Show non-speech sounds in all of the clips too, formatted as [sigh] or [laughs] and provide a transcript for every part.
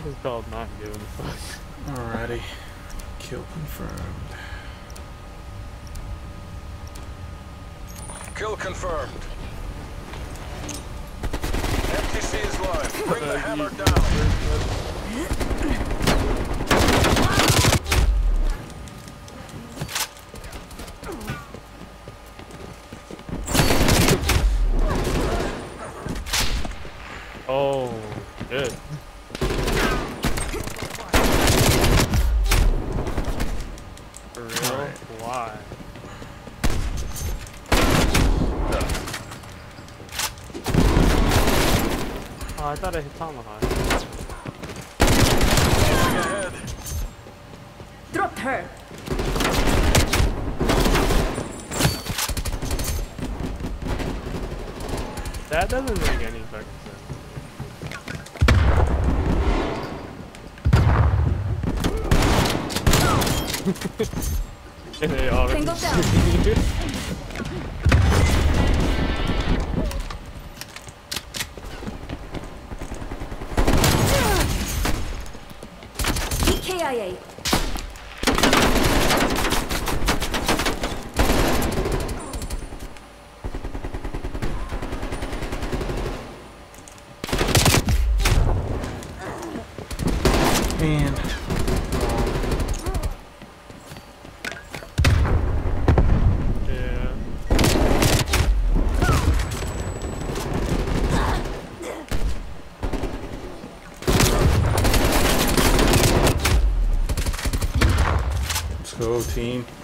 think it's called not giving a fuck. Alrighty. Kill confirmed. Kill confirmed. MTC is live. Bring the hammer [laughs] down. Oh, good. Oh, I thought I hit Tomahawk. Ahead. Dropped her. That doesn't make any fucking sense. and [laughs] they already [laughs] down. EKIA. And let's go, team.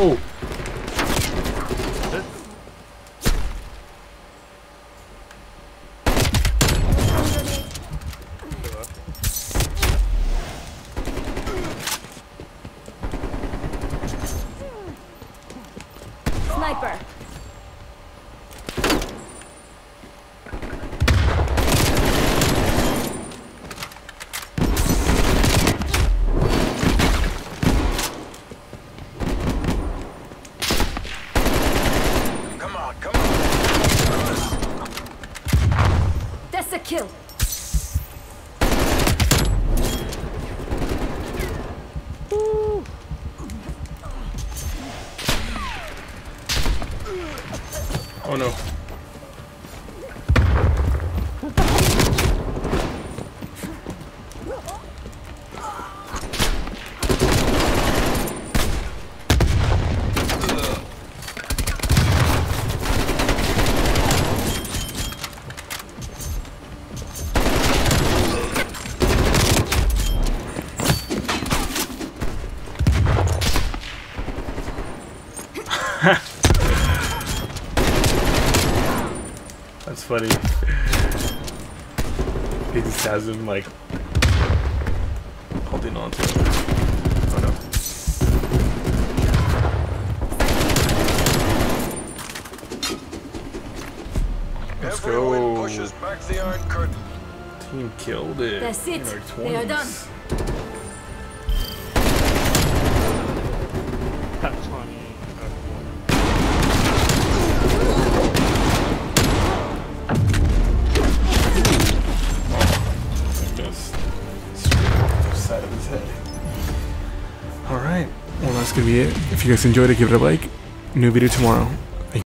Oh, Sniper. Kill. oh no. [laughs] That's funny. He just has him like holding on to it. Oh no. Let's Every go. pushes back the Iron Curtain. Team killed it. That's it. In our They are done. Of. Alright. Well, that's going to be it. If you guys enjoyed it, give it a like. New video tomorrow.